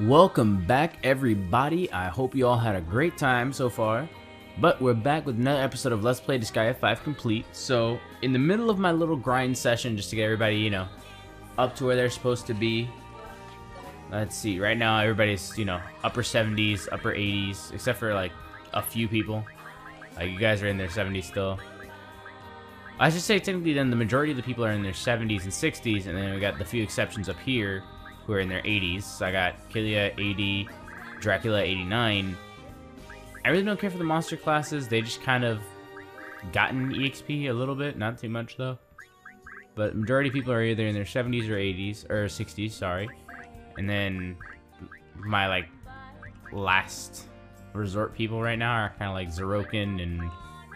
Welcome back, everybody. I hope you all had a great time so far. But we're back with another episode of Let's Play Disgaea 5 Complete. So, in the middle of my little grind session, just to get everybody, you know, up to where they're supposed to be. Let's see, right now everybody's, you know, upper 70s, upper 80s, except for like a few people. Like, you guys are in their 70s still. I should say, technically, then the majority of the people are in their 70s and 60s, and then we got the few exceptions up here who are in their 80s. So I got Killia 80, Dracula 89. I really don't care for the monster classes. They just kind of gotten EXP a little bit, not too much though. But majority of people are either in their 70s or 80s or 60s, sorry. And then my like last resort people right now are kind of like Zeroken and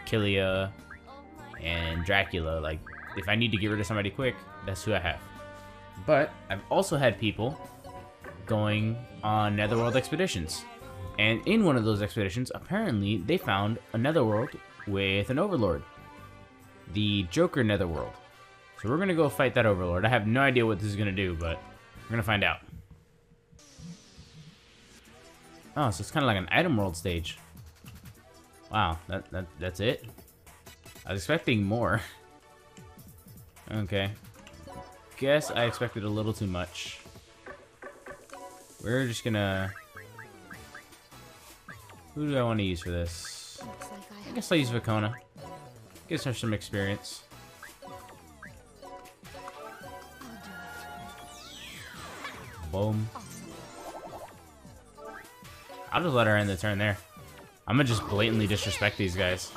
Killia and Dracula. Like if I need to get rid of somebody quick, that's who I have. But I've also had people going on Netherworld expeditions. And in one of those expeditions, apparently they found a Netherworld with an Overlord. The Joker Netherworld. So we're gonna go fight that Overlord. I have no idea what this is gonna do, but we're gonna find out. Oh, so it's kind of like an item world stage. Wow, that, that that's it? I was expecting more. okay, guess I expected a little too much. We're just gonna... Who do I want to use for this? I guess I'll use Vicona. Gives her some experience. Boom. I'll just let her end the turn there. I'm gonna just blatantly disrespect these guys.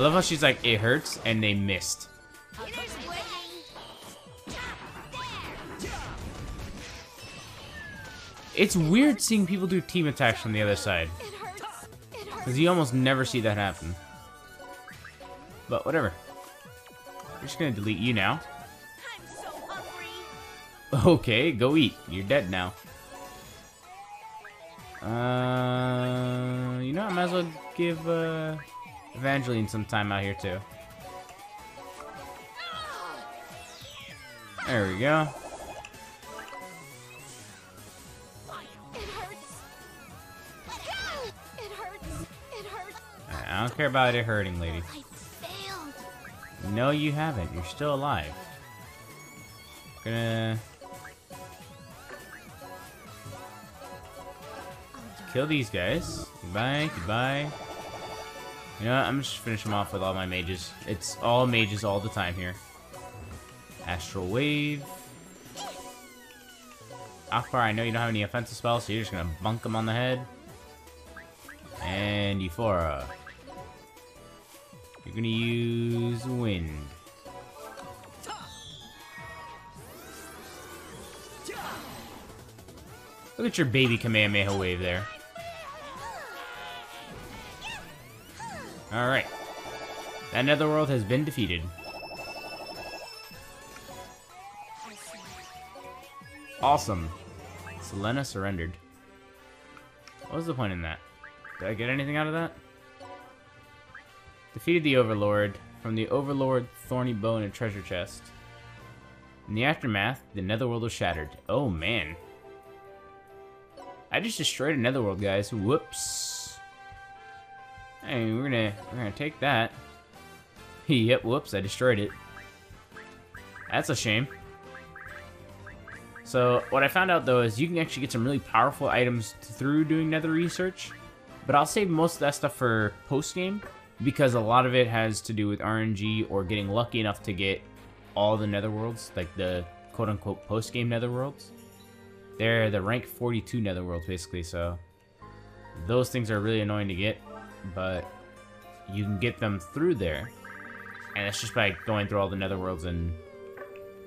I love how she's like, it hurts, and they missed. It's weird seeing people do team attacks from the other side. Because you almost never see that happen. But whatever. We're just gonna delete you now. Okay, go eat. You're dead now. Uh, you know, I might as well give, uh... Evangeline some time out here too. There we go. I don't care about it hurting, lady. No, you haven't. You're still alive. Gonna... Kill these guys. Goodbye, goodbye. You know what? I'm just finish them off with all my mages. It's all mages all the time here. Astral Wave. Akbar, I know you don't have any offensive spells, so you're just gonna bunk them on the head. And Euphora. You're gonna use Wind. Look at your baby Kamehameha wave there. Alright. That netherworld has been defeated. Awesome. Selena surrendered. What was the point in that? Did I get anything out of that? Defeated the Overlord. From the Overlord, Thorny Bone, and treasure chest. In the aftermath, the netherworld was shattered. Oh, man. I just destroyed a netherworld, guys. Whoops. Hey, we're gonna we're gonna take that. yep, whoops, I destroyed it. That's a shame. So, what I found out though is you can actually get some really powerful items through doing nether research, but I'll save most of that stuff for post-game, because a lot of it has to do with RNG or getting lucky enough to get all the netherworlds, like the quote-unquote post-game netherworlds. They're the rank 42 netherworlds, basically, so those things are really annoying to get but you can get them through there. And it's just by going through all the netherworlds and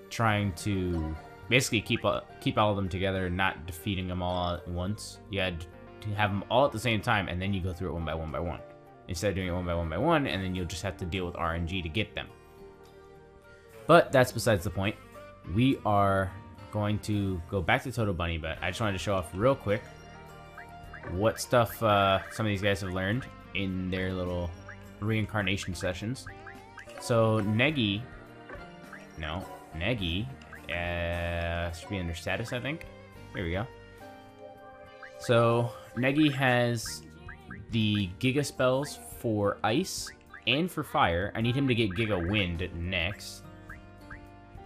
trying to basically keep uh, keep all of them together and not defeating them all at once. You had to have them all at the same time, and then you go through it one by one by one. Instead of doing it one by one by one, and then you'll just have to deal with RNG to get them. But that's besides the point. We are going to go back to Toto Bunny, but I just wanted to show off real quick what stuff uh, some of these guys have learned in their little reincarnation sessions. So Negi no, Negi. Uh, should be under status, I think. There we go. So, Negi has the Giga spells for Ice and for Fire. I need him to get Giga Wind next.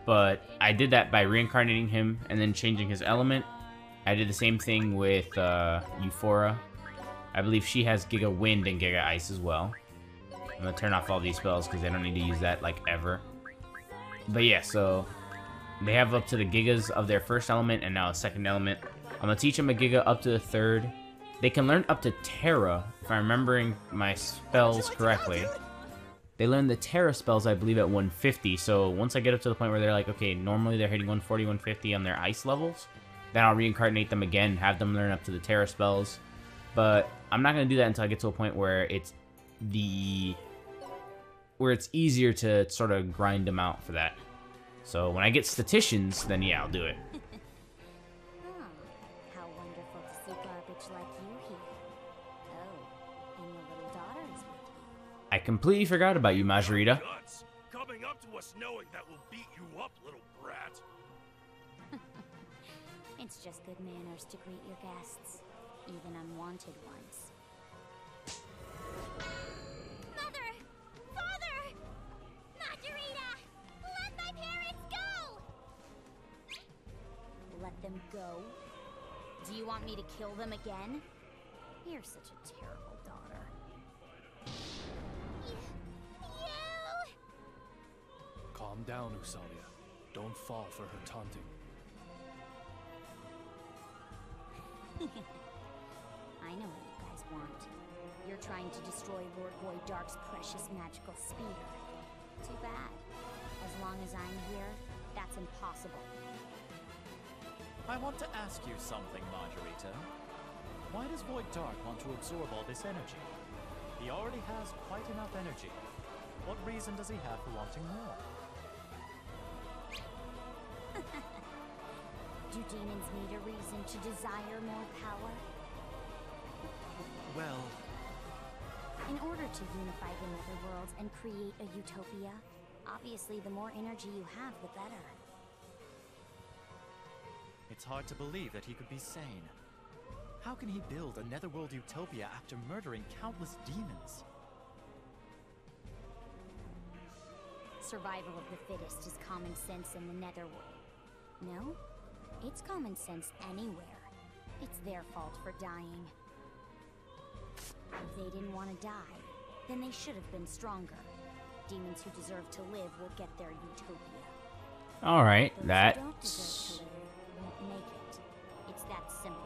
But I did that by reincarnating him and then changing his element. I did the same thing with uh, Euphora. I believe she has Giga Wind and Giga Ice as well. I'm gonna turn off all these spells because I don't need to use that like ever. But yeah, so they have up to the gigas of their first element and now a second element. I'm gonna teach them a giga up to the third. They can learn up to Terra, if I'm remembering my spells correctly. They learn the Terra spells, I believe, at 150. So once I get up to the point where they're like, okay, normally they're hitting 140, 150 on their ice levels, then I'll reincarnate them again, have them learn up to the Terra spells. But I'm not gonna do that until I get to a point where it's the where it's easier to sort of grind them out for that. So when I get statisticians, then yeah, I'll do it. Oh, how wonderful to see garbage like you here. Oh, and your little daughter is. I completely forgot about you, Majorita. Guts. Coming up to us knowing that we'll beat you up, little brat. It's just good manners to greet your guests, even unwanted ones. Mother! Father! Majorita! Let my parents go! Let them go? Do you want me to kill them again? You're such a terrible daughter. You... Calm down, Usalia. Don't fall for her taunting. I know what you guys want. You're trying to destroy Lord Void Dark's precious magical spear. Too bad. As long as I'm here, that's impossible. I want to ask you something, Majorita. Why does Void Dark want to absorb all this energy? He already has quite enough energy. What reason does he have for wanting more? Do demons need a reason to desire more power? Well, In order to unify the netherworlds and create a utopia, obviously the more energy you have, the better. it's hard to believe that he could be sane. How can he build a netherworld utopia after murdering countless demons? Survival of the fittest is common sense in the netherworld. No? It's common sense anywhere. It's their fault for dying. If they didn't want to die, then they should have been stronger. Demons who deserve to live will get their utopia. All right, Those who that's to live won't make it. It's that simple.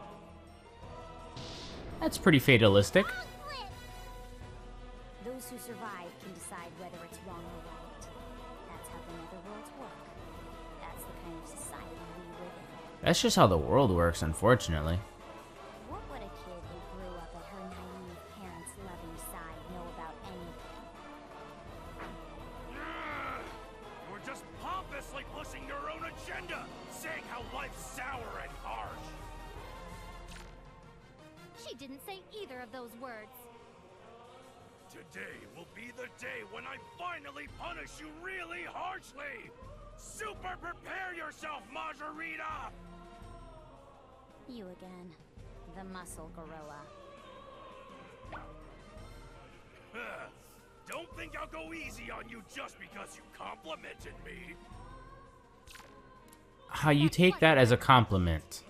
that's pretty fatalistic. Those who survive can decide whether it's wrong or right. That's how the netherworlds work. That's the kind of society we live in. That's just how the world works, unfortunately. Either of those words. Today will be the day when I finally punish you really harshly. Super prepare yourself, Majorita! You again. The muscle gorilla. Don't think I'll go easy on you just because you complimented me. How you take that as a compliment?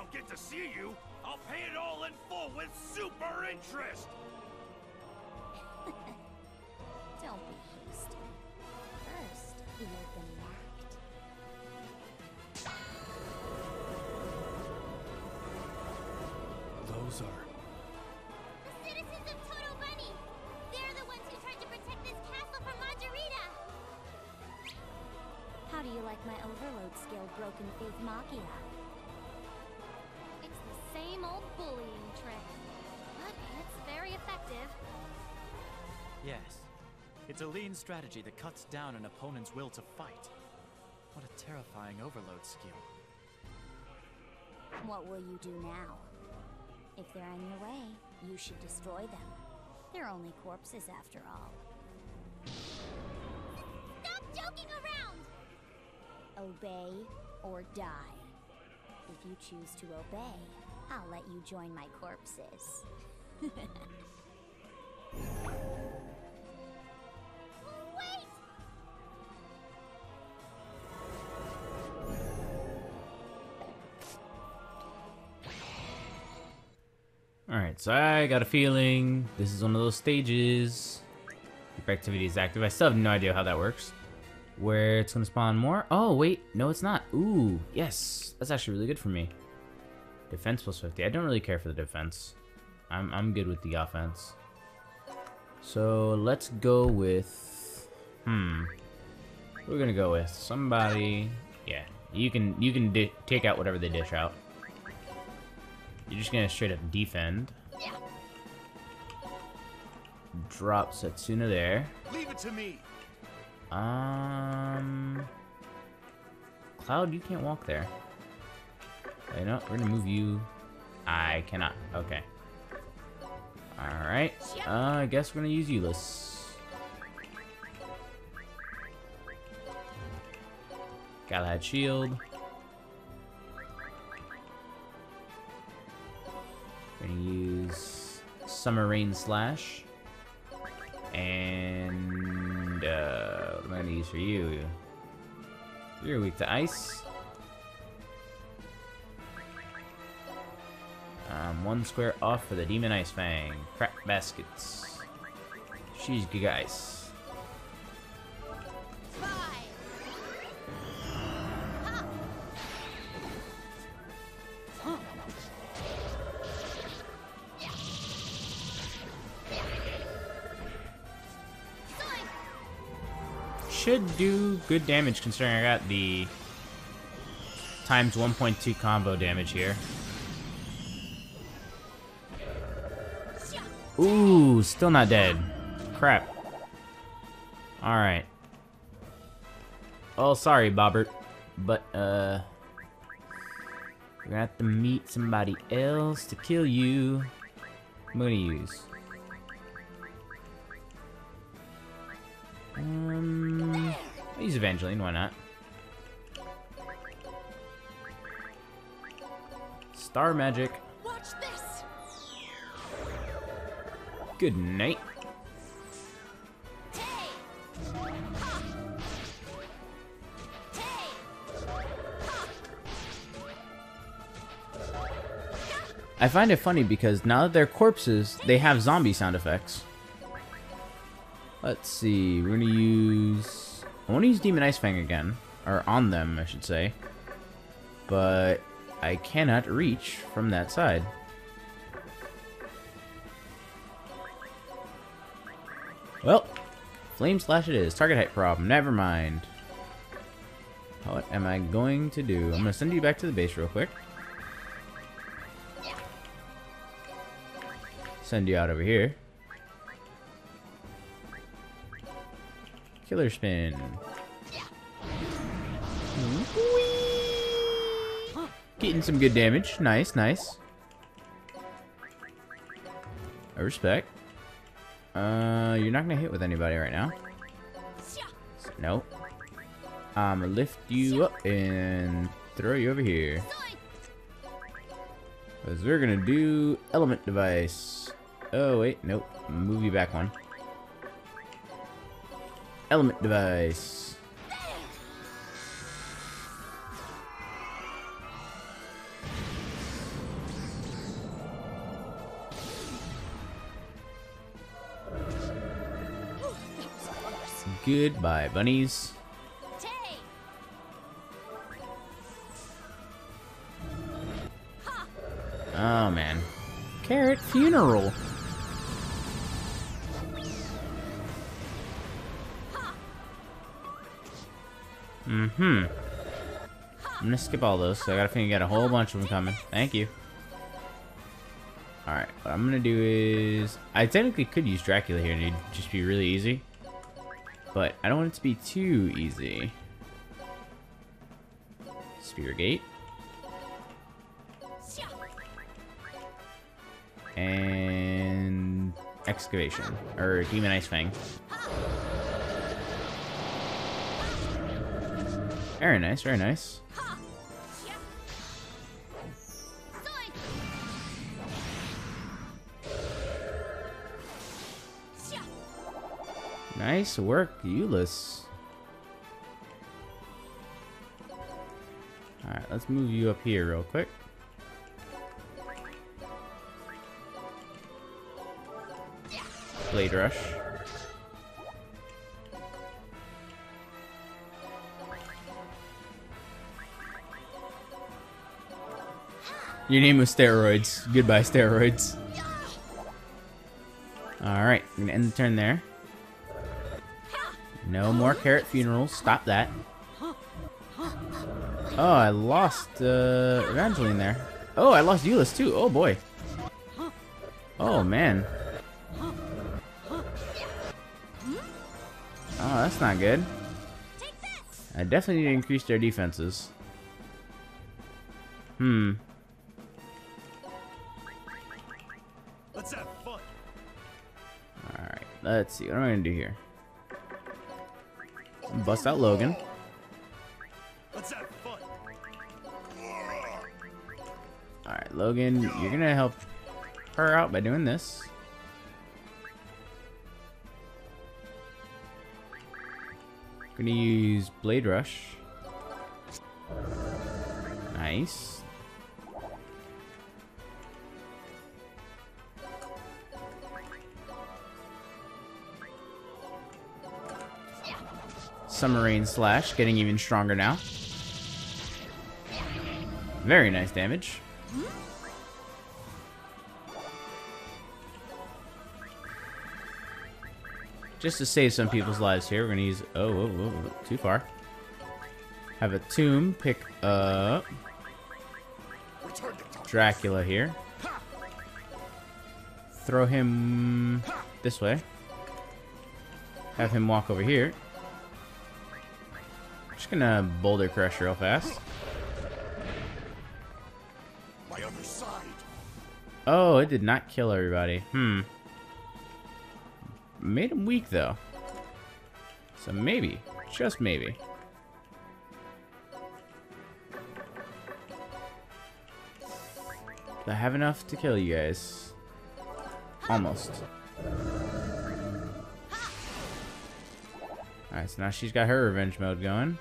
I'll get to see you, I'll pay it all in full with super interest. Don't be hasty. First, you're gonna act. Those are. The citizens of Toto Bunny! They're the ones who tried to protect this castle from Majorita! How do you like my overload skill, Broken Faith Machia? Same old bullying trick. But it's very effective. Yes. It's a lean strategy that cuts down an opponent's will to fight. What a terrifying overload skill. What will you do now? If they're in your way, you should destroy them. They're only corpses after all. Stop joking around! Obey or die. If you choose to obey, I'll let you join my corpses. Alright, so I got a feeling this is one of those stages. If activity is active. I still have no idea how that works. Where it's gonna spawn more? Oh, wait, no it's not. Ooh, yes. That's actually really good for me. Defense plus 50. I don't really care for the defense. I'm, I'm good with the offense. So let's go with... Hmm. We're gonna go with? Somebody... Yeah, you can you can di take out whatever they dish out. You're just gonna straight up defend. Drop Setsuna there. Leave it to me. Um, Cloud, you can't walk there. You know, we're gonna move you. I cannot. Okay. All right. Uh, I guess we're gonna use Euless. Galahad shield. We're gonna use Summer Rain Slash. And uh, what am I gonna use for you? You're weak to ice. One square off for the Demon Ice Fang. Crap baskets. She's good. Five! Should do good damage considering I got the times 1.2 combo damage here. Still not dead. Crap. Alright. Oh, sorry, Bobbert. But, uh... We're gonna have to meet somebody else to kill you. I'm gonna use. Um, I'll use Evangeline, why not? Star Magic. Good night. I find it funny because now that they're corpses, they have zombie sound effects. Let's see, we're gonna use... I want to use Demon Ice Fang again. Or on them, I should say. But I cannot reach from that side. Flame Slash it is. Target height problem. Never mind. What am I going to do? I'm going to send you back to the base real quick. Send you out over here. Killer spin. Getting some good damage. Nice, nice. I respect. Uh, Uh, you're not gonna hit with anybody right now. Nope. I'm gonna lift you up and throw you over here. Because we're gonna do element device. Oh wait, nope. Move you back one. Element device. Goodbye, bunnies. Oh man. Carrot funeral. Mm-hmm. I'm gonna skip all those, so I gotta think I got a whole bunch of them coming. Thank you. Alright, what I'm gonna do is... I technically could use Dracula here and it'd just be really easy. But I don't want it to be too easy. Spear Gate. And... Excavation. Or Demon Ice Fang. Very nice, very nice. Nice work, Euless. Alright, let's move you up here real quick. Blade Rush. Your name was steroids. Goodbye, steroids. Alright, I'm gonna end the turn there. No more carrot funerals. Stop that. Oh, I lost uh, Evangeline there. Oh, I lost Euless too. Oh boy. Oh man. Oh, that's not good. I definitely need to increase their defenses. Hmm. Let's have fun. Alright, let's see. What am I gonna do here? Bust out Logan. Let's have fun. Alright, Logan, you're gonna help her out by doing this. Gonna use Blade Rush. Nice. Summer Rain Slash, getting even stronger now. Very nice damage. Just to save some people's lives here, we're gonna use. Oh, whoa, whoa, whoa, too far. Have a tomb pick up. Dracula here. Throw him this way. Have him walk over here. Just gonna boulder crush real fast. My other side. Oh, it did not kill everybody. Hmm. Made him weak though. So maybe, just maybe. Do I have enough to kill you guys? Almost. Alright, so now she's got her revenge mode going.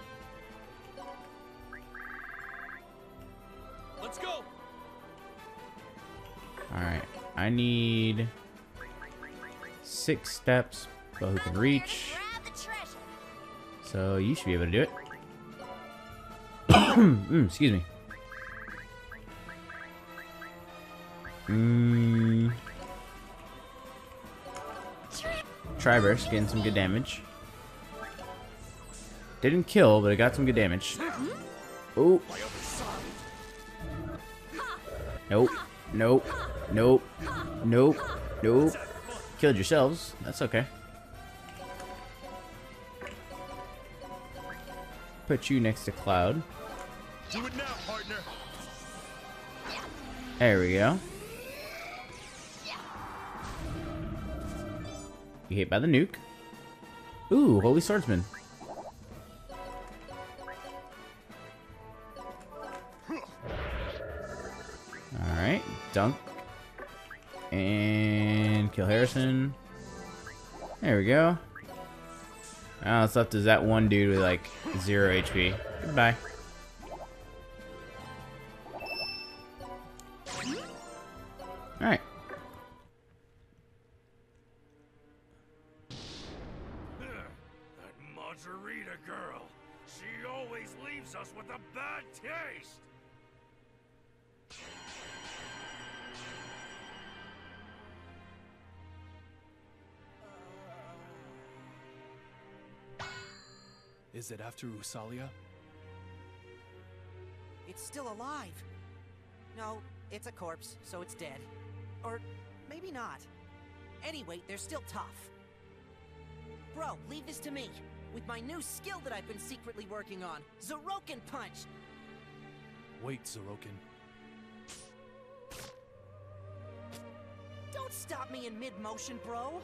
I need six steps, but who can reach? So you should be able to do it. mm, excuse me. Mm. Triburst getting some good damage. Didn't kill, but it got some good damage. Oh, nope, nope, nope, nope, nope. Killed yourselves. That's okay. Put you next to Cloud. Do it now, partner. There we go. You hit by the nuke. Ooh, Holy Swordsman. Alright, dunk. And kill Harrison. There we go. Now it's left is that one dude with like zero HP. Goodbye. It Usalia? It's still alive. No, it's a corpse, so it's dead. Or maybe not. Anyway, they're still tough. Bro, leave this to me. With my new skill that I've been secretly working on, Zeroken Punch. Wait, Zeroken. Don't stop me in mid-motion, bro.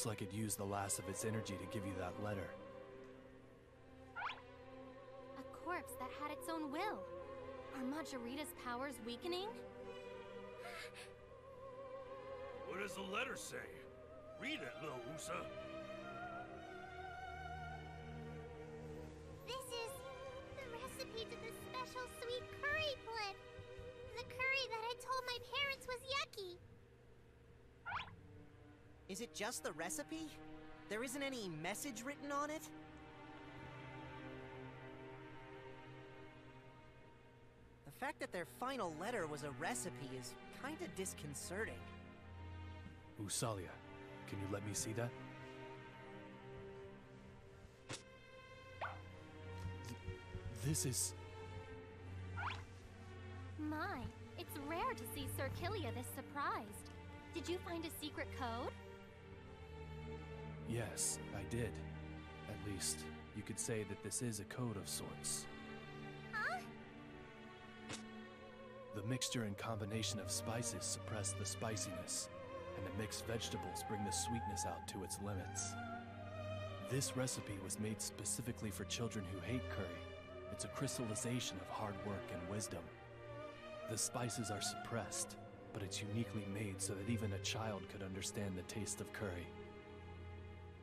Looks like it used the last of its energy to give you that letter. A corpse that had its own will. Are Majorita's powers weakening? What does the letter say? Read it, little Usa. Just the recipe? There isn't any message written on it? The fact that their final letter was a recipe is kinda disconcerting. Usalia, can you let me see that? Th- This is. My, it's rare to see Sir Killia this surprised. Did you find a secret code? Yes, I did. At least, you could say that this is a code of sorts. Huh? The mixture and combination of spices suppress the spiciness, and the mixed vegetables bring the sweetness out to its limits. This recipe was made specifically for children who hate curry. It's a crystallization of hard work and wisdom. The spices are suppressed, but it's uniquely made so that even a child could understand the taste of curry.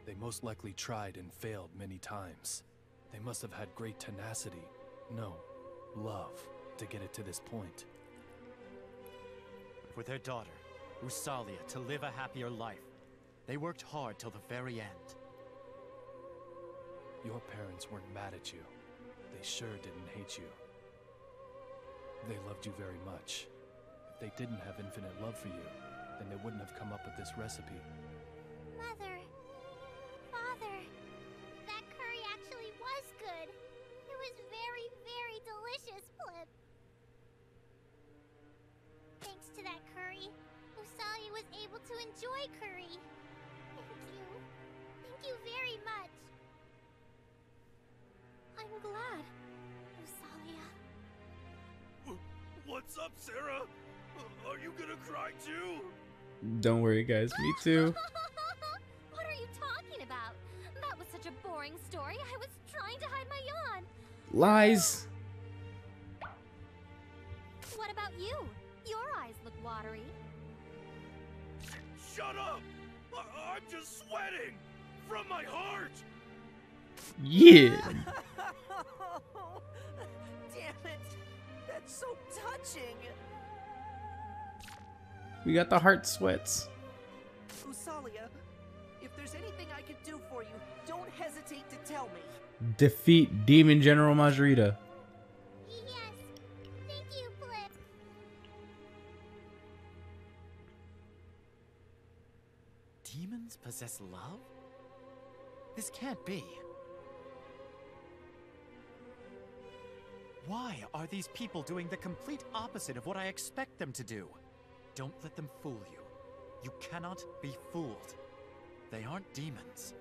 They most likely tried and failed many times. They must have had great tenacity, no, love, to get it to this point. For their daughter, Usalia, to live a happier life, they worked hard till the very end. Your parents weren't mad at you. They sure didn't hate you. They loved you very much. If they didn't have infinite love for you, then they wouldn't have come up with this recipe. Mother. Was able to enjoy curry. Thank you. Thank you very much. I'm glad, Usalia. What's up, Sarah? Uh, Are you gonna cry too? Don't worry, guys. Me too. what are you talking about? That was such a boring story. I was trying to hide my yawn. Lies. What about you? Your eyes look watery. Shut up! I- I'm just sweating from my heart. Yeah. Damn it! That's so touching! We got the heart sweats. Usalia, if there's anything I could do for you, don't hesitate to tell me. Defeat Demon General Majorita. Yes. Demons possess love? This can't be. Why are these people doing the complete opposite of what I expect them to do? Don't let them fool you. You cannot be fooled. They aren't demons.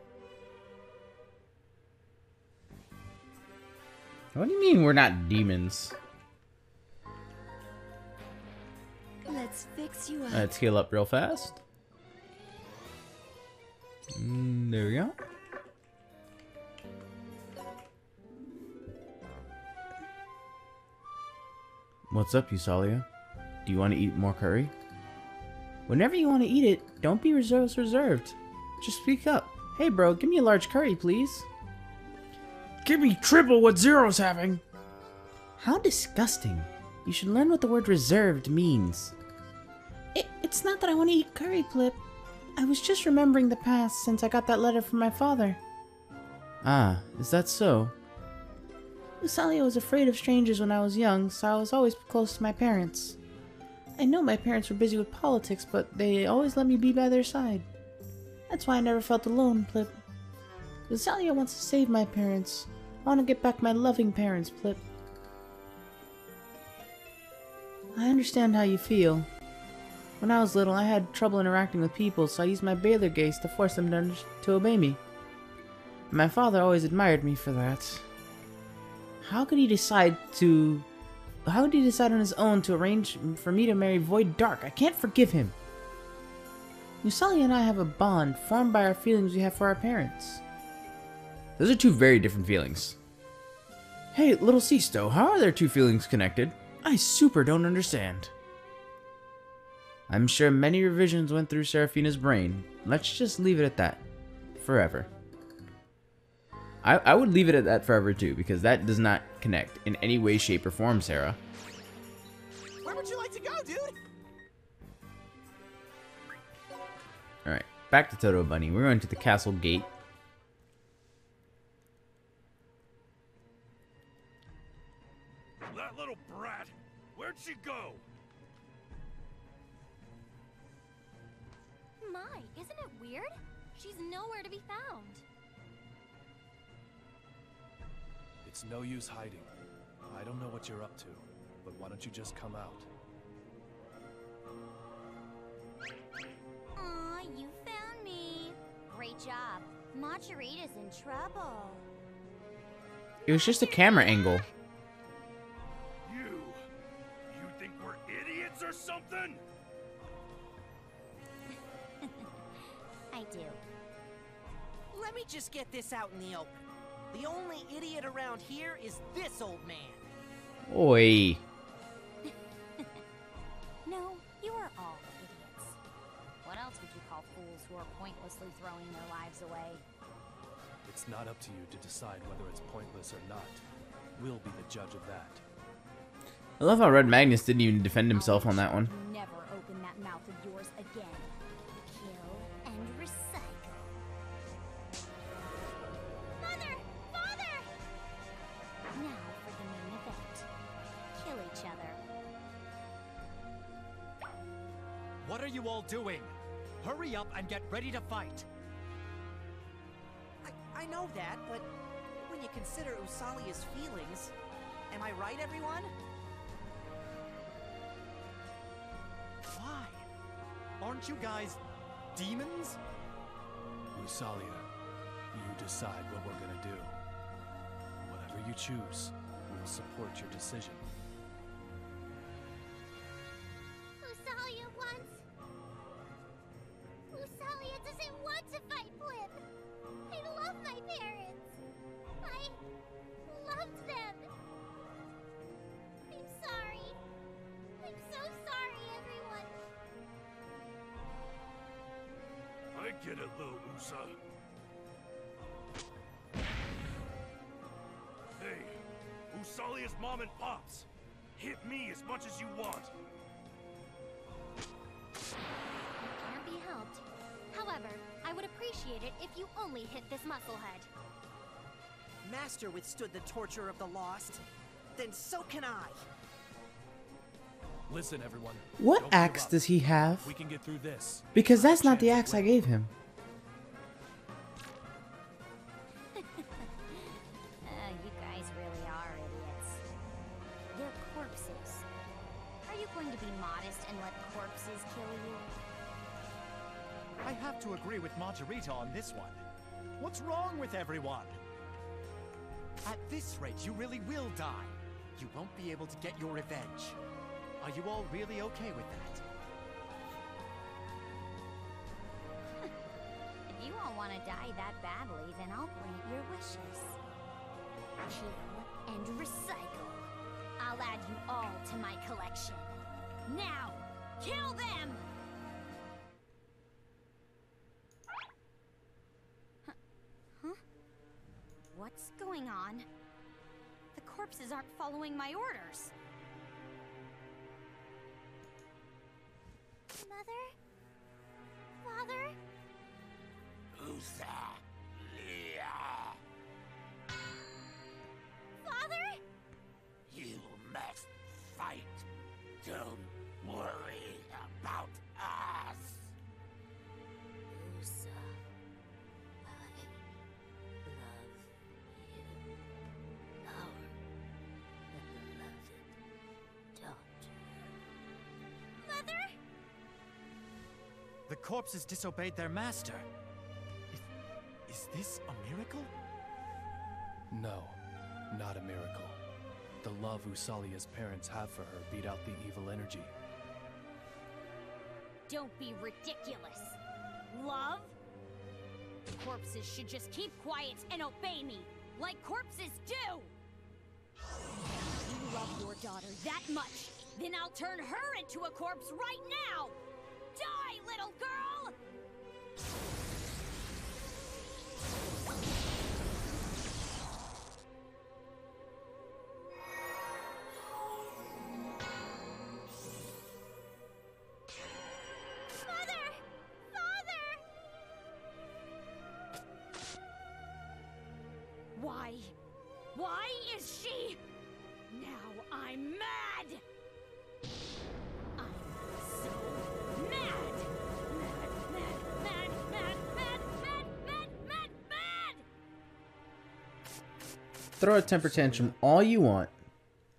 What do you mean we're not demons? Let's fix you up. Let's heal up real fast. Mm, there we go. What's up, Usalia? Do you want to eat more curry? Whenever you want to eat it, don't be reserved. reserved. Just speak up. Hey, bro, give me a large curry, please. Give me triple what Zero's having. How disgusting. You should learn what the word reserved means. It, it's not that I want to eat curry, Plip. I was just remembering the past since I got that letter from my father. Ah, is that so? Usalia was afraid of strangers when I was young, so I was always close to my parents. I know my parents were busy with politics, but they always let me be by their side. That's why I never felt alone, Plip. Usalia wants to save my parents. I want to get back my loving parents, Plip. I understand how you feel. When I was little, I had trouble interacting with people, so I used my Baylor gaze to force them to, to obey me. My father always admired me for that. How could he decide to. How did he decide on his own to arrange for me to marry Void Dark? I can't forgive him. Usali and I have a bond formed by our feelings we have for our parents. Those are two very different feelings. Hey, little Christo, how are their two feelings connected? I super don't understand. I'm sure many revisions went through Seraphina's brain. Let's just leave it at that. Forever. I, I would leave it at that forever too, because that does not connect in any way, shape, or form, Sarah. Where would you like to go, dude? Alright, back to Toto Bunny. We're going to the castle gate. That little brat! Where'd she go? Weird? She's nowhere to be found. It's no use hiding. I don't know what you're up to, but why don't you just come out? Aw, you found me. Great job. Majorita's in trouble. It was just a camera angle. You. You think we're idiots or something? I do. Let me just get this out in the open. The only idiot around here is this old man. Oi. No, you are all idiots. What else would you call fools who are pointlessly throwing their lives away? It's not up to you to decide whether it's pointless or not. We'll be the judge of that. I love how Red Magnus didn't even defend himself on that one. Never open that mouth of yours again. You all doing? Hurry up and get ready to fight. I, I know that, but when you consider Usalia's feelings, am I right, everyone? Why? Aren't you guys demons? Usalia, you decide what we're gonna do. Whatever you choose, we'll support your decision. Much as you want. Can't be helped. However, I would appreciate it if you only hit this musclehead. Master withstood the torture of the lost. Then so can I. Listen, everyone. What don't axe does he have? We can get through this. Because that's not the axe I gave him. Going to be modest and let corpses kill you? I have to agree with Majorita on this one. What's wrong with everyone? At this rate, you really will die. You won't be able to get your revenge. Are you all really okay with that? If you all want to die that badly, then I'll grant your wishes. Kill and recycle. I'll add you all to my collection. Now, kill them! Huh? Huh? What's going on? The corpses aren't following my orders. The corpses disobeyed their master. Is, is this a miracle? No. not a miracle. The love Usalia's parents have for her beat out the evil energy. Don't be ridiculous. Love? Corpses should just keep quiet and obey me, like corpses do! You love your daughter that much, then I'll turn her into a corpse right now! Die, little girl! Throw a temper tantrum all you want.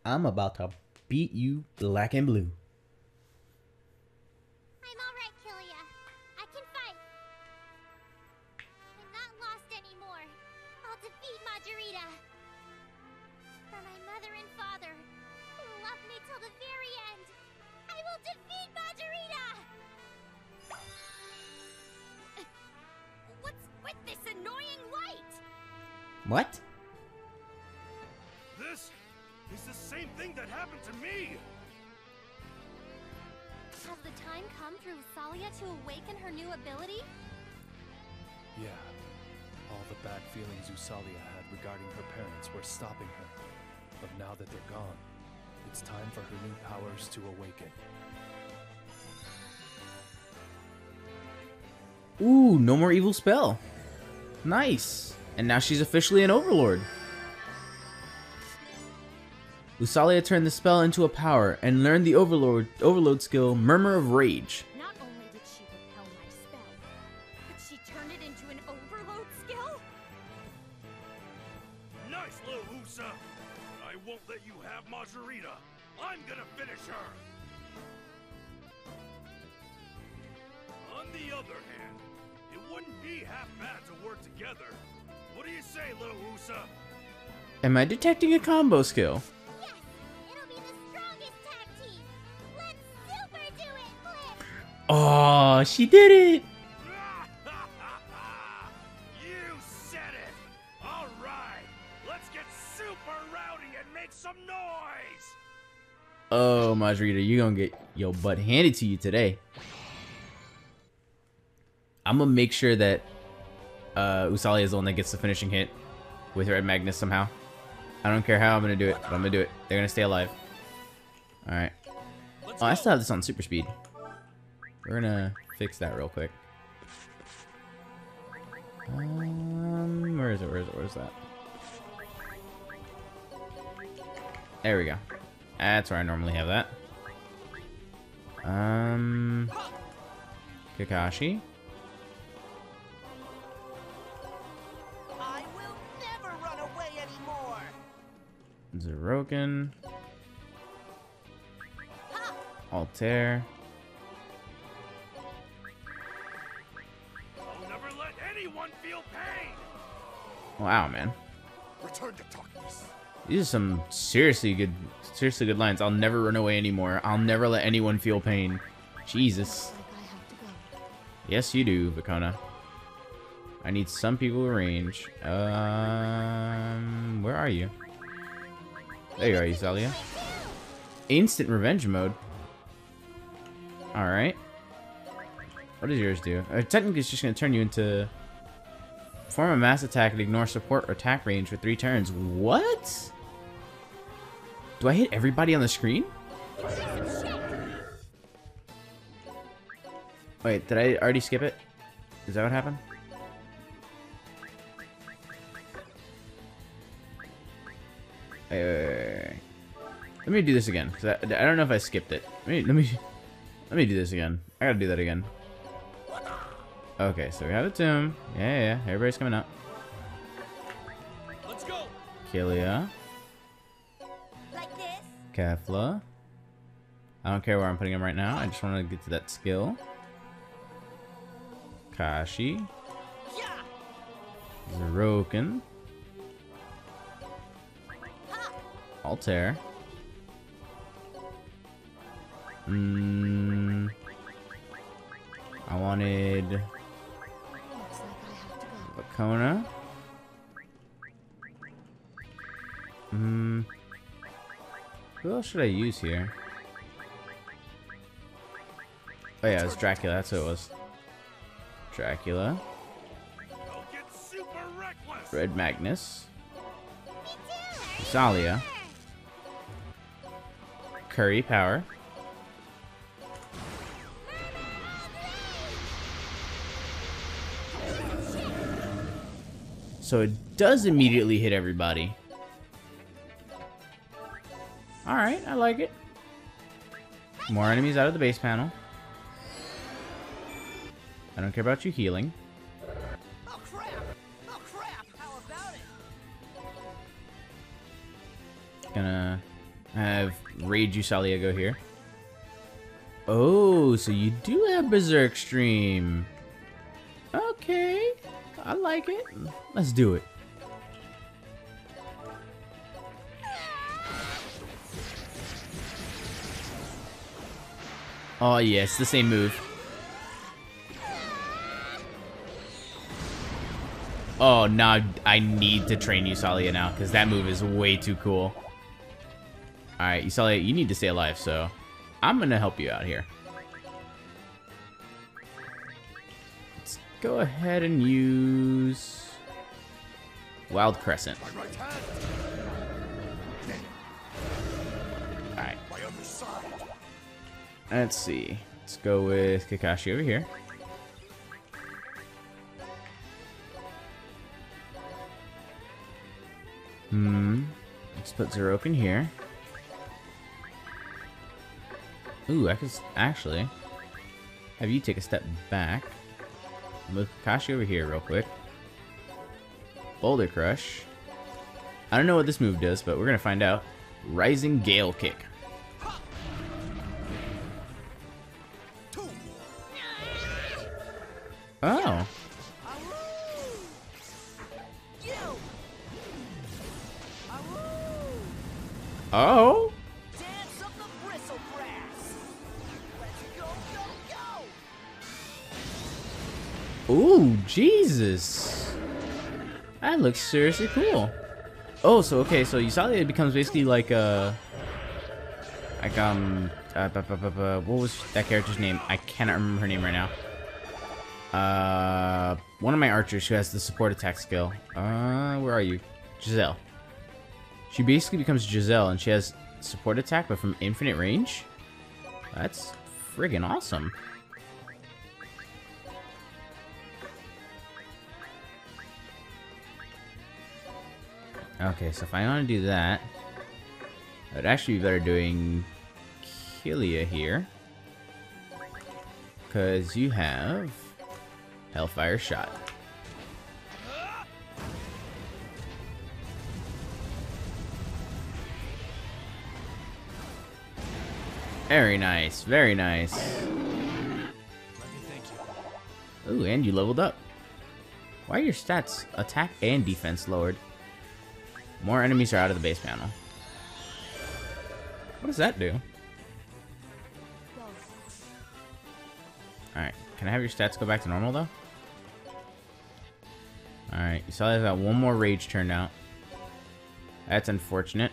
I'm about to beat you black and blue. No more evil spell. Nice. And now she's officially an overlord. Usalia turned the spell into a power and learned the overlord overload skill Murmur of Rage. Not only did she repel my spell, but she turned it into an overload skill? Nice, little Usa! I won't let you have Majorita! I'm gonna finish her! On the other hand, it wouldn't be half bad to work together. What do you say, little Usa? Am I detecting a combo skill? Yes! It'll be the strongest tag team! Let's super do it, Flip! Oh, she did it! you said it! Alright, let's get super rowdy and make some noise! Oh, Majorita, you gonna get your butt handed to you today. I'm gonna make sure that uh, Usalia is the one that gets the finishing hit with Red Magnus somehow. I don't care how I'm gonna do it, but I'm gonna do it. They're gonna stay alive. Alright. Oh, I still have this on super speed. We're gonna fix that real quick. Um, where is it? Where is it? Where is that? There we go. That's where I normally have that. Um, Kakashi. Zeroken. Altair. I'll never let anyone feel pain! Wow, man. Return to darkness. These are some seriously good, seriously good lines. I'll never run away anymore. I'll never let anyone feel pain. Jesus. Like I have to go. Yes, you do, Vakona. I need some people with range. Um, where are you? There you are, Usalia. Instant revenge mode. Alright. What does yours do? Uh, technically, it's just going to turn you into... Form a mass attack and ignore support or attack range for three turns. What? Do I hit everybody on the screen? Wait, did I already skip it? Is that what happened? Wait, wait, wait. Let me do this again, I, I don't know if I skipped it. Let me, let me, let me do this again. I gotta do that again. Okay, so we have a tomb. Yeah, yeah, yeah. Everybody's coming up. Let's go! Killia. Like this? Kefla. I don't care where I'm putting him right now. I just want to get to that skill. Kashi. Yeah! Zeroken. Altair. Mm, I wanted Looks like I have to go. Lacona. Hmm. Who else should I use here? Oh yeah, it was Dracula. That's who it was. Dracula. I'll get super reckless! Red Magnus. Salia. Curry Power. So it does immediately hit everybody. Alright, I like it. More enemies out of the base panel. I don't care about you healing. Oh crap! Oh crap! How about it? Gonna have Rage Usalia go here. Oh, so you do have Berserk Stream. Okay, I like it. Let's do it. Oh yeah, it's the same move. Oh, now I need to train Usalia now, because that move is way too cool. Alright, Usalia, you need to stay alive, so I'm going to help you out here. Let's go ahead and use Wild Crescent. My right hand! Alright, My other side! let's see. Let's go with Kakashi over here. Hmm. Let's put Zerok in here. Ooh, I could actually have you take a step back. Move over here real quick. Boulder Crush. I don't know what this move does, but we're gonna find out. Rising Gale Kick. Oh. Oh. Ooh, Jesus. That looks seriously cool. Oh, so okay, so Usalia becomes basically like uh like um uh, what was that character's name? I cannot remember her name right now. Uh one of my archers who has the support attack skill. Uh where are you? Giselle. She basically becomes Giselle and she has support attack but from infinite range. That's friggin' awesome. Okay, so if I want to do that, I would actually be better doing Killia here. Because you have Hellfire Shot. Very nice, very nice. Let me thank you. Ooh, and you leveled up. Why are your stats, attack and defense, lowered? More enemies are out of the base panel. What does that do? Alright, can I have your stats go back to normal, though? Alright, you saw that got one more rage turned out. That's unfortunate.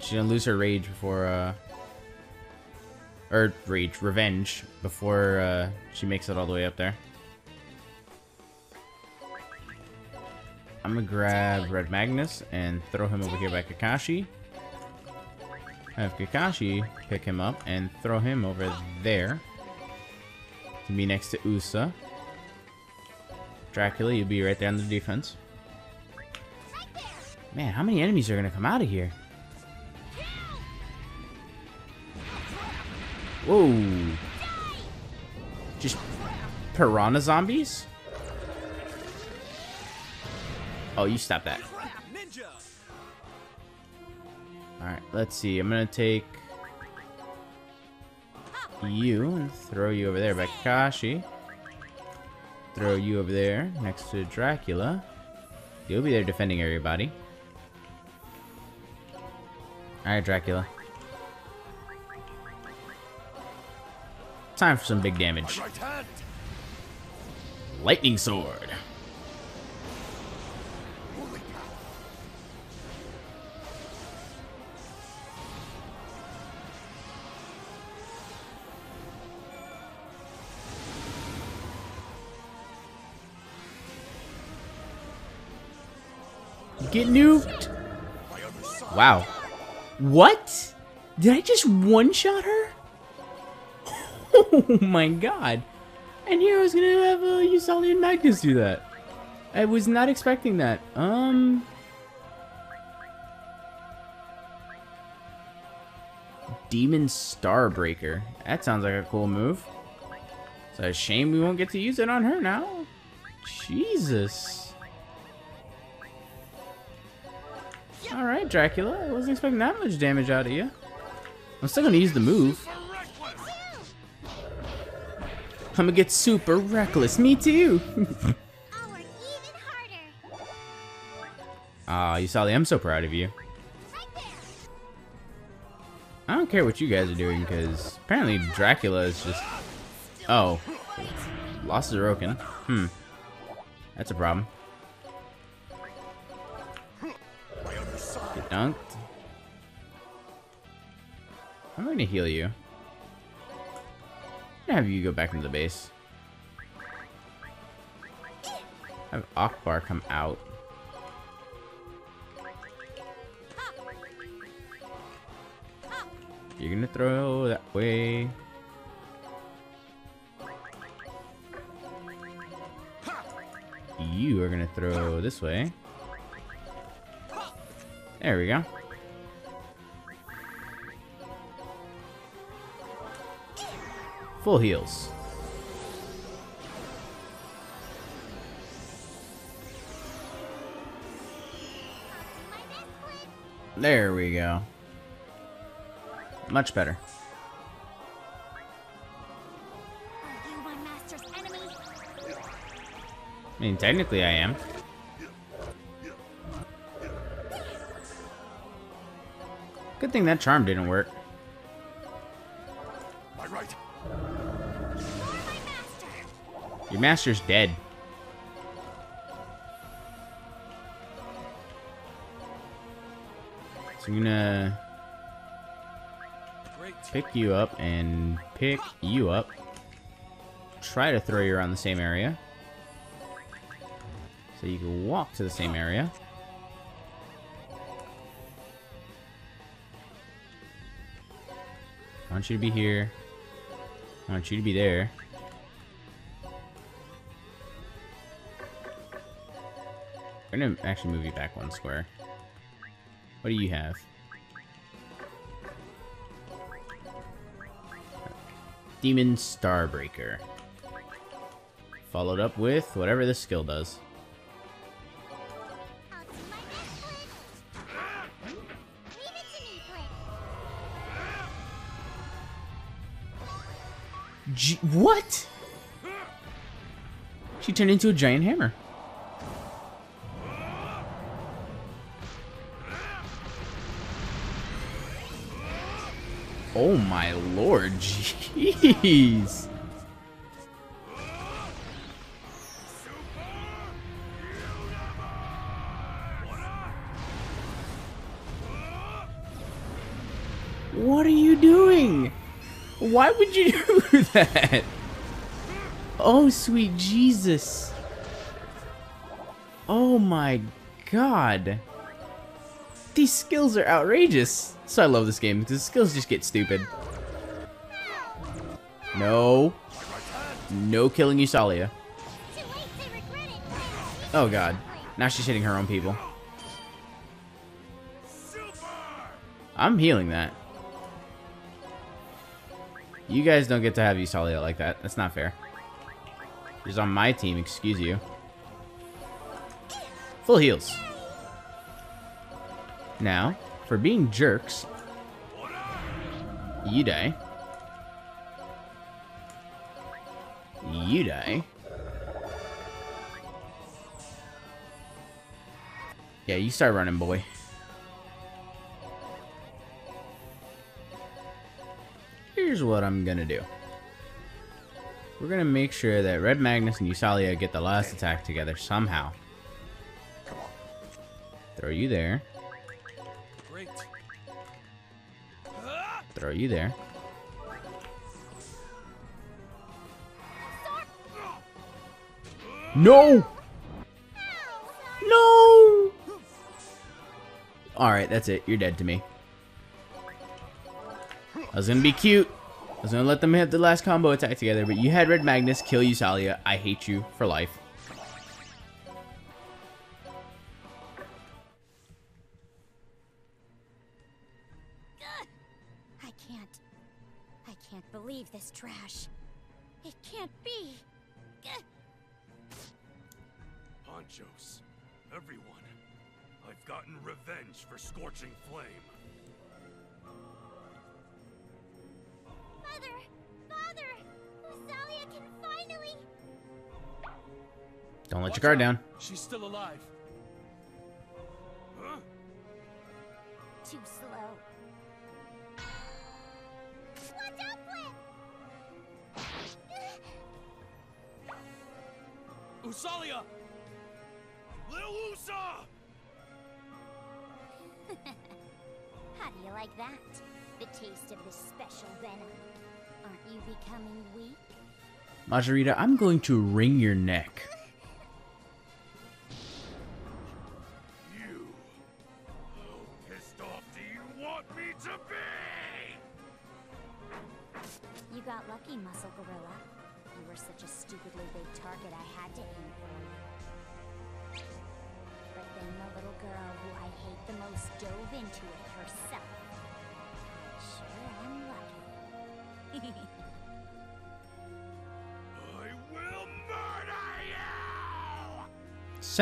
She's gonna lose her rage before, uh... Or rage, revenge, before uh, she makes it all the way up there. I'm gonna grab Red Magnus and throw him over here by Kakashi. Have Kakashi pick him up and throw him over there. To be next to Usa. Dracula, you'll be right there on the defense. Man, how many enemies are gonna come out of here? Whoa. Just piranha zombies? Oh, you stop that. Alright, let's see. I'm gonna take you and throw you over there by Kakashi. Throw you over there next to Dracula. You'll be there defending everybody. Alright, Dracula. Time for some big damage. Lightning Sword. Get nuked. My other side. Wow. What? Did I just one-shot her? Oh my god. And here I was gonna have uh, Usali and Magnus do that. I was not expecting that. Um... Demon Starbreaker. That sounds like a cool move. It's a shame we won't get to use it on her now. Jesus. Alright, Dracula. I wasn't expecting that much damage out of you. I'm still gonna use the move. I'm gonna get super reckless. Me too. Even harder. Ah, Usali, I'm so proud of you. I don't care what you guys are doing, because apparently Dracula is just... Oh. Lost Zeroken. Hmm. That's a problem. Dunked. I'm gonna heal you. I'm have you go back into the base. Have Akbar come out. You're gonna throw that way. You are gonna throw this way. There we go. Full heals. There we go. Much better. I mean, technically I am. Good thing that charm didn't work. My right. You're my master. Your master's dead. So I'm gonna pick you up and pick you up. Try to throw you around the same area. So you can walk to the same area. I want you to be here. I want you to be there. I'm gonna actually move you back one square. What do you have? Demon Starbreaker. Followed up with whatever this skill does. G what? She turned into a giant hammer. Oh my lord, jeez. What are you doing? Why would you that? Oh, sweet Jesus. Oh my god. These skills are outrageous. So I love this game because the skills just get stupid. No. No killing Usalia. Oh god. Now she's hitting her own people. I'm healing that. You guys don't get to have Usalia like that. That's not fair. She's on my team, excuse you. Full heals. Now, for being jerks, you die. You die. Yeah, you start running, boy. Here's what I'm gonna do. We're gonna make sure that Red Magnus and Usalia get the last attack together somehow. Throw you there. Great. Throw you there. No! No! Alright, that's it. You're dead to me. I was gonna be cute. I was gonna let them hit the last combo attack together, but you had Red Magnus kill Usalia. I hate you for life. I can't. I can't believe this trash. It can't be. Ponchos, everyone. I've gotten revenge for Scorching Flame. Finally... Don't let Watch your guard out. down. She's still alive. Huh? Too slow. Watch out, Flip! Usalia! Lil Usa! How do you like that? The taste of this special venom. Aren't you becoming weak? Majorita, I'm going to wring your neck.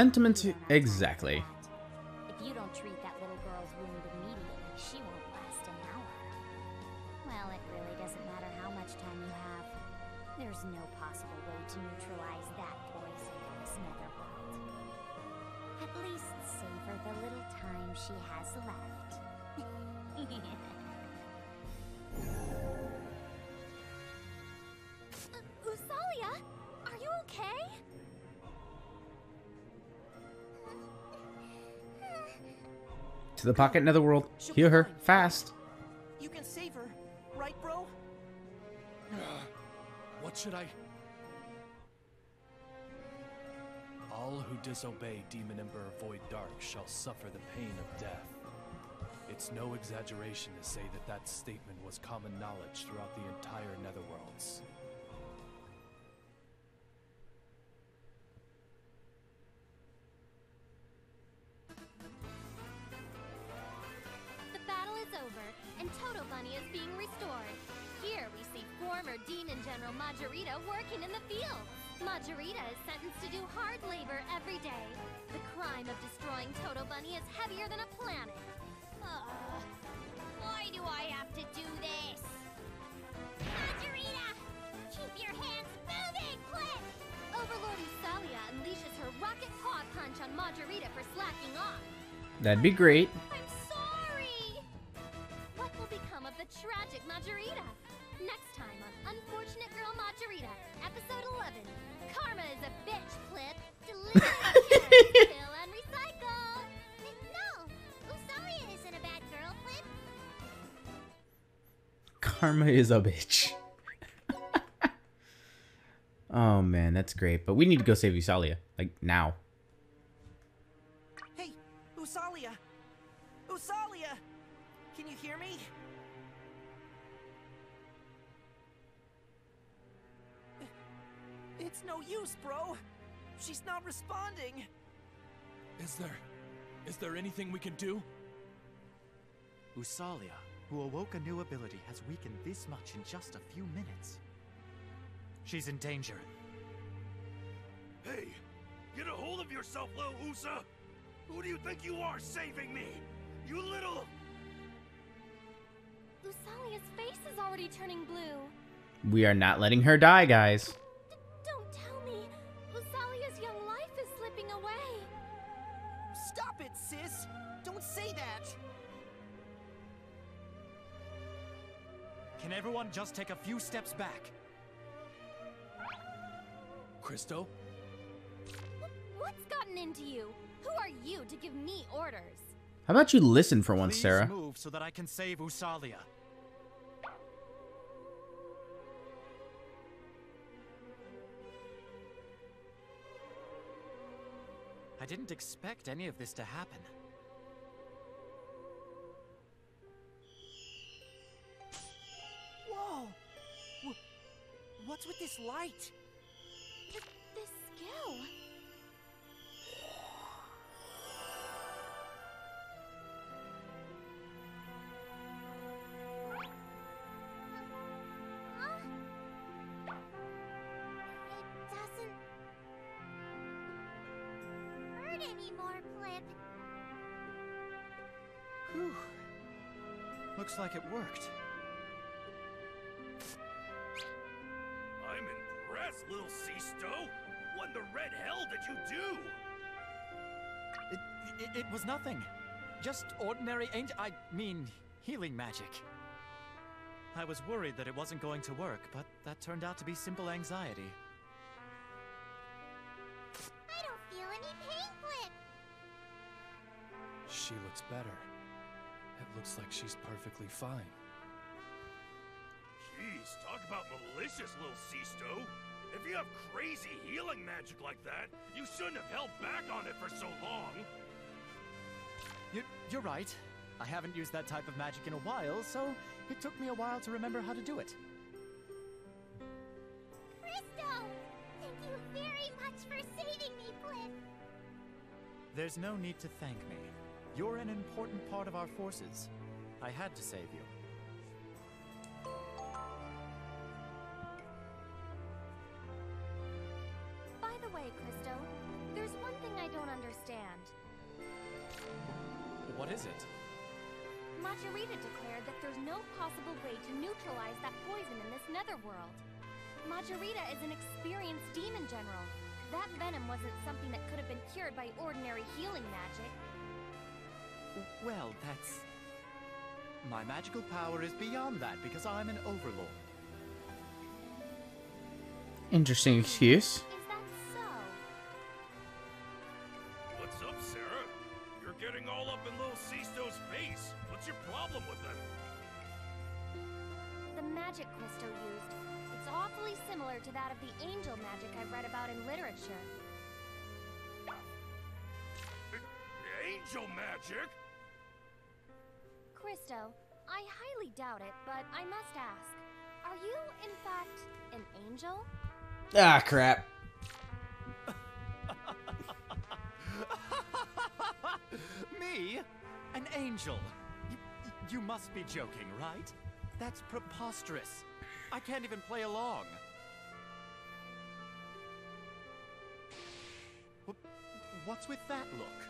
Sentiment exactly. The pocket netherworld. She'll Heal her fast. You can save her, right, bro? What should I... All who disobey Demon Emperor Void Dark shall suffer the pain of death. It's no exaggeration to say that that statement was common knowledge throughout the entire Netherworlds. Working in the field. Majorita is sentenced to do hard labor every day. The crime of destroying Toto Bunny is heavier than a planet. Ugh. Why do I have to do this? Majorita! Keep your hands moving, Cliff! Overlord Usalia unleashes her rocket paw punch on Majorita for slacking off. That'd be great. I'm sorry! What will become of the tragic Majorita? Next time on Unfortunate Girl Majorita, episode 11. Karma is a bitch, Flip. Deliver kill and recycle! No! Oh, Usalia isn't a bad girl, Cliff. Karma is a bitch. oh man, that's great. But we need to go save Usalia. Like now. No use, bro. She's not responding. Is there... is there anything we can do? Usalia, who awoke a new ability, has weakened this much in just a few minutes. She's in danger. Hey, get a hold of yourself, Lil Usa! Who do you think you are saving me? You little... Usalia's face is already turning blue. We are not letting her die, guys. Stop it, sis! Don't say that! Can everyone just take a few steps back? Christo? What's gotten into you? Who are you to give me orders? How about you listen for once, Please Sarah? move so that I can save Usalia. Didn't expect any of this to happen. Whoa! Wh- What's with this light? Th- this skill. Hurt anymore, Flip. Whew. Looks like it worked. I'm impressed, little Sisto. What in the red hell did you do? It, it, it was nothing. Just ordinary angel. I mean, healing magic. I was worried that it wasn't going to work, but that turned out to be simple anxiety. She looks better. It looks like she's perfectly fine. Jeez, talk about malicious, little Sisto. If you have crazy healing magic like that, you shouldn't have held back on it for so long. You, you're right. I haven't used that type of magic in a while, so it took me a while to remember how to do it. Christo! Thank you very much for saving me, Flip. There's no need to thank me. You're an important part of our forces. I had to save you. By the way, Christo, there's one thing I don't understand. What is it? Majorita declared that there's no possible way to neutralize that poison in this netherworld. Majorita is an experienced demon general. That venom wasn't something that could have been cured by ordinary healing magic. Well, that's... My magical power is beyond that because I'm an overlord. Interesting excuse. Is that so? What's up, Sarah? You're getting all up in little Sisto's face. What's your problem with him? The magic crystal used. It's awfully similar to that of the angel magic I've read about in literature. Angel magic Christo used. It's awfully similar to that of the angel magic I've read about in literature. Angel magic? Christo, I highly doubt it, but I must ask. Are you, in fact, an angel? Ah, crap. Me? An angel? You, you must be joking, right? That's preposterous. I can't even play along. What's with that look?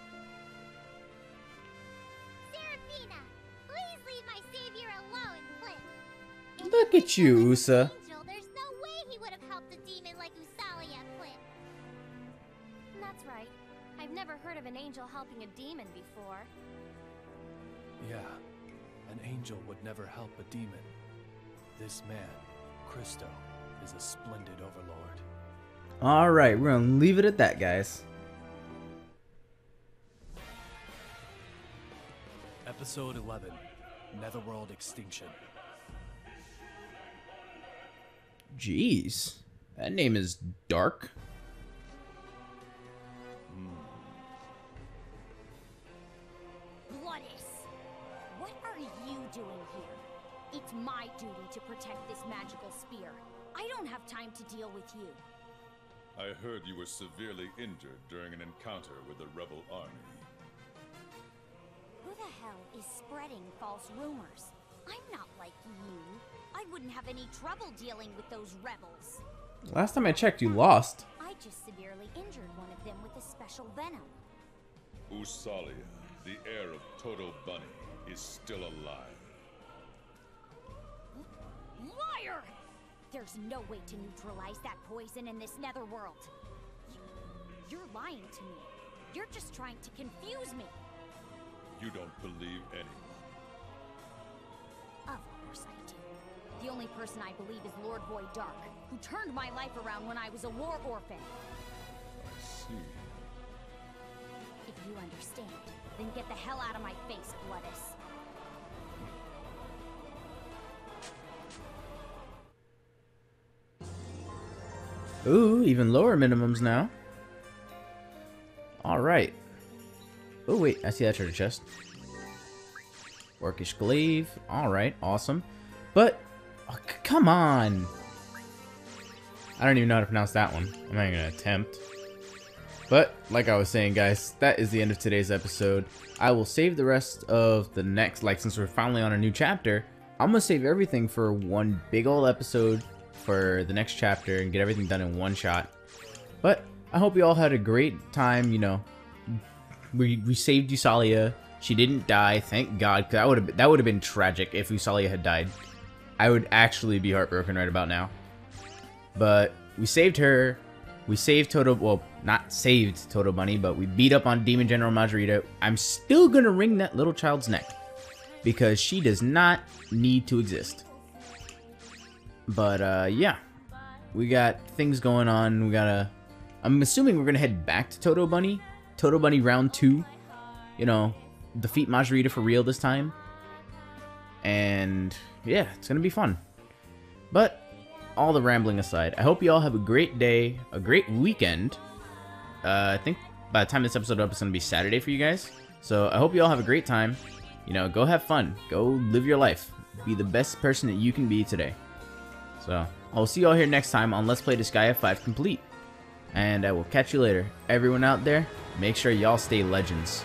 Seraphina, demon like Usalia, Flip. That's right. I've never heard of an angel helping a demon before. Yeah, an angel would never help a demon. This man, Christo, is a splendid overlord. All right, we're gonna leave it at that, guys. Episode 11 Netherworld Extinction. Jeez, that name is dark. Bloodis! What are you doing here? It's my duty to protect this magical spear. I don't have time to deal with you. I heard you were severely injured during an encounter with the rebel army. Who the hell is spreading false rumors? I'm not like you. I wouldn't have any trouble dealing with those rebels. Last time I checked, you lost. I just severely injured one of them with a special venom. Usalia, the heir of Toto Bunny, is still alive. Liar! There's no way to neutralize that poison in this netherworld. You, you're lying to me. You're just trying to confuse me. You don't believe anyone. The only person I believe is Lord Void Dark, who turned my life around when I was a war orphan. I see. If you understand, then get the hell out of my face, Bloodis. Ooh, even lower minimums now. Alright. Oh, wait, I see that treasure chest. Orcish glaive. Alright, awesome. But, oh, come on. I don't even know how to pronounce that one. I'm not even gonna attempt. But, like I was saying, guys, that is the end of today's episode. I will save the rest of the next, like, since we're finally on a new chapter, I'm gonna save everything for one big old episode for the next chapter and get everything done in one shot. But I hope you all had a great time. You know, we we saved Usalia. She didn't die, thank God. Cause that would have that would have been tragic if Usalia had died. I would actually be heartbroken right about now. But we saved her. We saved Toto. Well, not saved Toto Bunny, but we beat up on Demon General Majorita. I'm still gonna wring that little child's neck because she does not need to exist. But uh, yeah, we got things going on. We gotta. I'm assuming we're gonna head back to Toto Bunny. Toto Bunny round two. You know, defeat Majorita for real this time. And yeah, it's gonna be fun. But all the rambling aside, I hope you all have a great day, a great weekend. Uh, I think by the time this episode up, it's gonna be Saturday for you guys. So I hope you all have a great time. You know, go have fun. Go live your life. Be the best person that you can be today. So, I'll see you all here next time on Let's Play Disgaea 5 Complete. And I will catch you later. Everyone out there, make sure y'all stay legends.